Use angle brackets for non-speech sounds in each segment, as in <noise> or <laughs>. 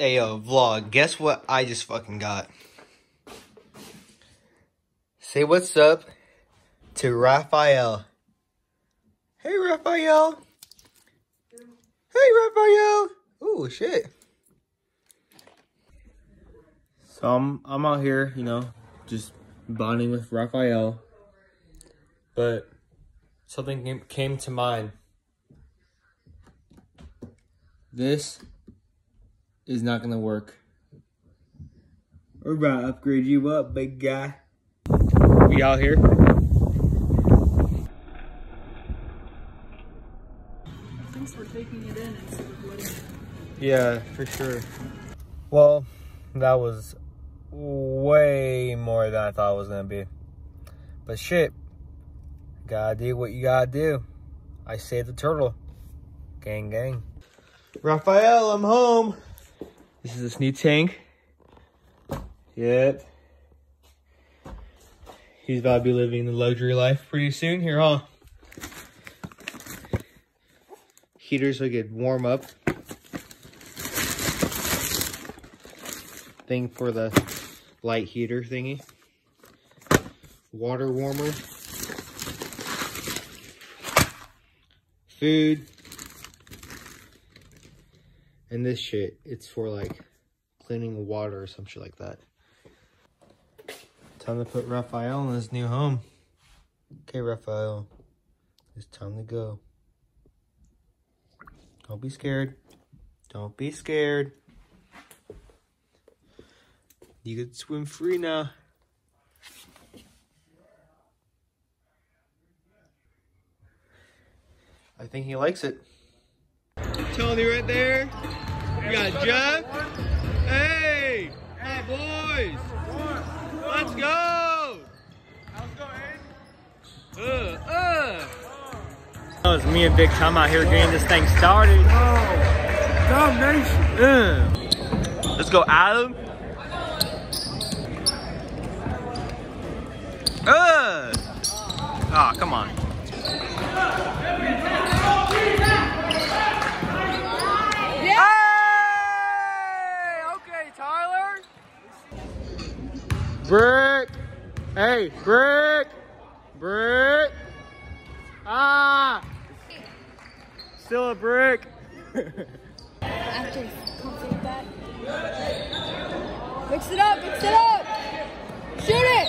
Hey uh, yo, vlog, guess what I just fucking got? Say what's up to Raphael. Hey Raphael. Hey Raphael. Ooh shit. So I'm I'm out here, you know, just bonding with Raphael. But something came, came to mind. This is not gonna work. We're about to upgrade you up, big guy. We out here. Thanks for taking it in instead of letting. Yeah, for sure. Well, that was way more than I thought it was gonna be. But shit, gotta do what you gotta do. I saved the turtle. Gang, gang. Raphael, I'm home. This is this new tank. Yep. He's about to be living the luxury life pretty soon here, huh? Heater so he could warm up. Thing for the light heater thingy. Water warmer. Food. And this shit, it's for like cleaning water or some shit like that. Time to put Raphael in his new home. Okay, Raphael. It's time to go. Don't be scared. Don't be scared. You can swim free now. I think he likes it. Tony right there. We got Jeff. Hey, my boys. Let's go. Uh, uh. Oh, it's me and Big Tom out here getting this thing started. Domination. Uh. Let's go, Adam. Uh. Ah, come on. Hey! Okay, Tyler. Brick. Hey, Brick. Brick. Ah. Still a brick. After that. Mix it up, mix it up! Shoot it!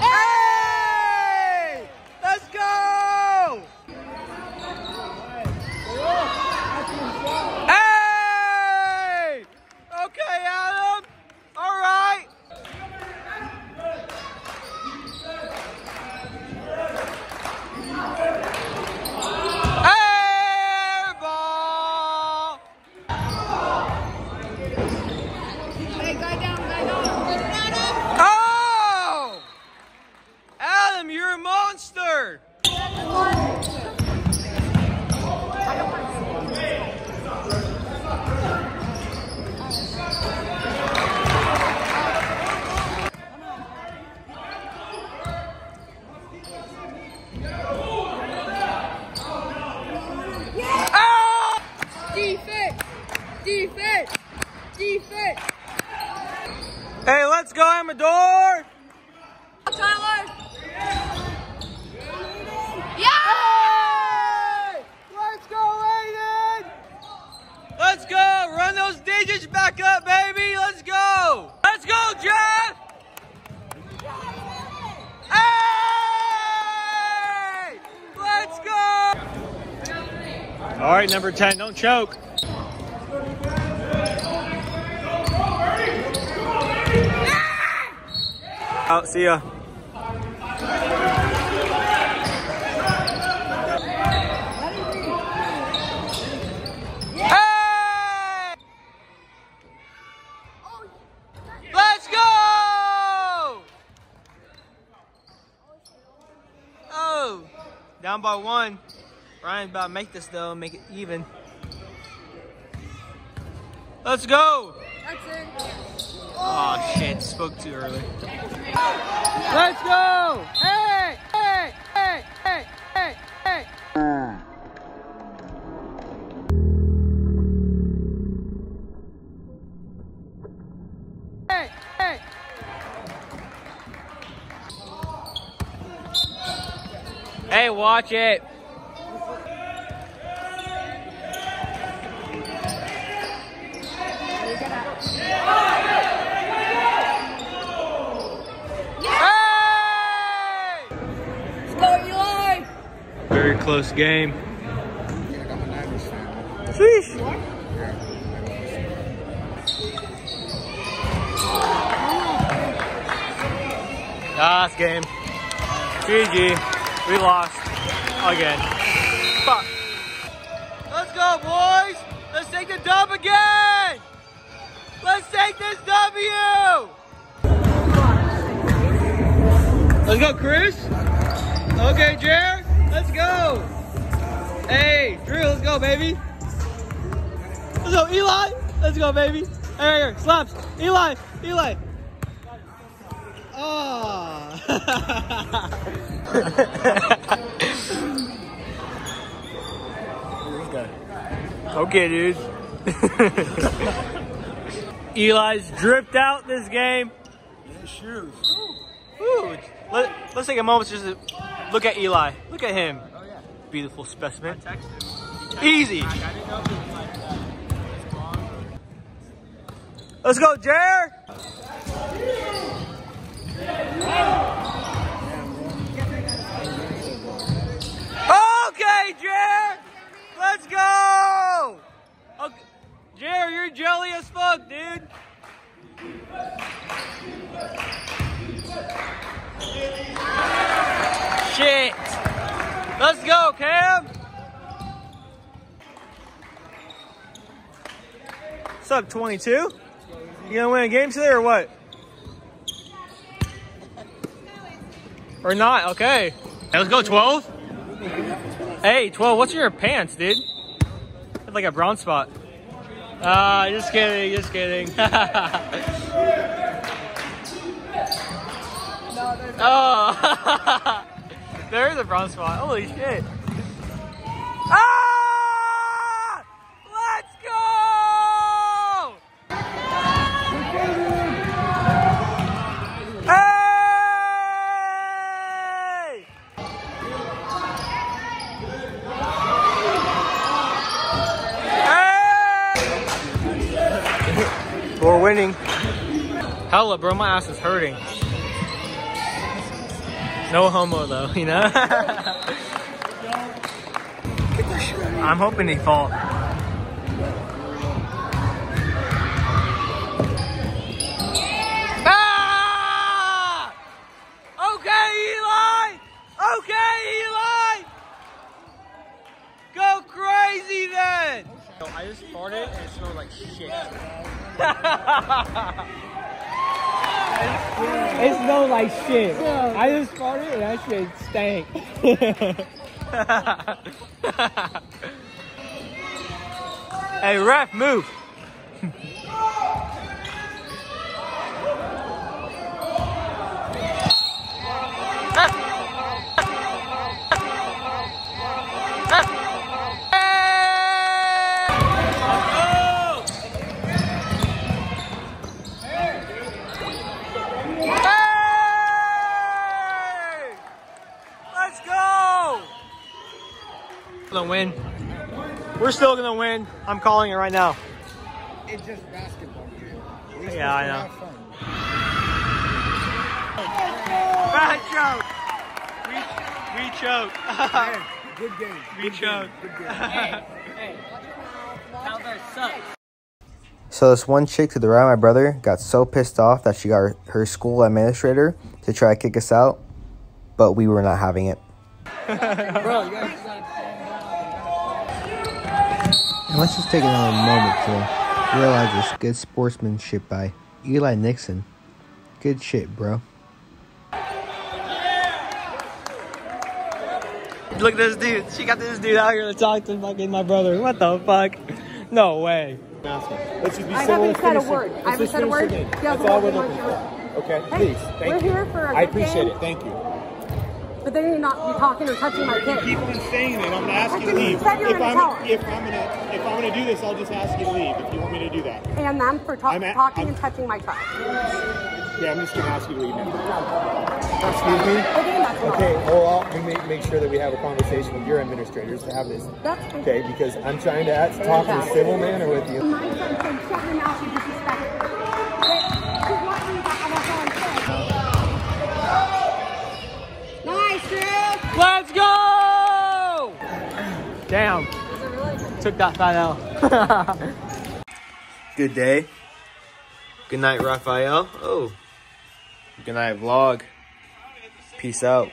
Hey! Let's go! Hey! Okay, Adam. All right. Air ball! Hey, guy down, guy down. Oh! Adam, you're a monster! Ah! Defense! Defense! Defense! Hey, let's go, Amador! Tyler! Hey! Let's go, Aiden! Let's go! Run those digits back up, baby! Let's go! Let's go, Jeff! Hey! Let's go! All right, number 10, don't choke. Out, see ya. Hey! Let's go! Oh, down by one. Ryan's about to make this though, make it even. Let's go! Oh shit, spoke too early. Let's go! Hey! Hey! Hey! Hey! Hey! Hey! Hey! Hey! Hey, watch it! Close game. Sheesh. Last game. GG. We lost. Again. Fuck. Let's go, boys. Let's take the dub again. Let's take this W. Let's go, Chris. Okay, Jared. Let's go. Hey, Drew, let's go, baby. Let's go, Eli. Let's go, baby. Hey, right here, slaps. Eli, Eli. Oh. <laughs> okay, dude. <laughs> Eli's dripped out this game. shoes. Ooh, let, us take a moment just to look at Eli. Look at him. Beautiful specimen. Easy. Let's go, Jer. Okay, Jer. Let's go. Okay. Jer, you're jelly as fuck, dude. Shit. Let's go, Cam. What's up, 22? You gonna win a game today or what? Or not? Okay. Hey, let's go, 12. Hey, 12, what's in your pants, dude? It's like a brown spot. Ah, just kidding, just kidding. <laughs> oh, <laughs> there's a brown spot. Holy shit. Ah! Let's go! Hey! Hey! We're winning. Hella, bro, my ass is hurting. No homo though, you know? <laughs> I'm hoping they fall. Ah! Okay, Eli! Okay, Eli! Go crazy then! I just farted and it smelled like shit. It smelled like shit. I just farted and that shit stank. <laughs> hey, ref, move. Hey! Let's go! Gonna win. We're still gonna win. I'm calling it right now. It's just basketball. At Yeah, I know. gonna. Bad joke. We, we choked. Hey, <laughs> good game. we Good game. choked. Good game. <laughs> So this one chick to the right of my brother got so pissed off that she got her, her school administrator to try to kick us out, but we were not having it. Bro, you guys And let's just take another moment to realize this good sportsmanship by Eli Nixon. Good shit, bro. Look at this dude. She got this dude out here to talk to fucking my brother. What the fuck? No way. Let's just be I haven't and said a word. I Let's haven't just said a word. the game. You guys That's all we're looking for. Okay, Hey, please. Thank we're you. here for a I good appreciate game. it. Thank you. But then you're not you're talking or touching my You kid. keep on saying it. I'm gonna ask you to leave. said you were If I'm, tell if I'm gonna if I'm gonna do this, I'll just ask you to leave if you want me to do that. And them for ta- I'm at- talking I'm- and touching my child. Yeah, I'm just gonna ask you to leave now. Excuse me? Okay, that's well, I'll make, make sure that we have a conversation with your administrators to have this. That's fine. Okay, because I'm trying to ask, talk in a civil manner with you. My son said, shut your mouth, you disrespectful. Damn. Took that fat L. <laughs> Good day. Good night, Raphael. Oh. Good night, vlog. Peace out.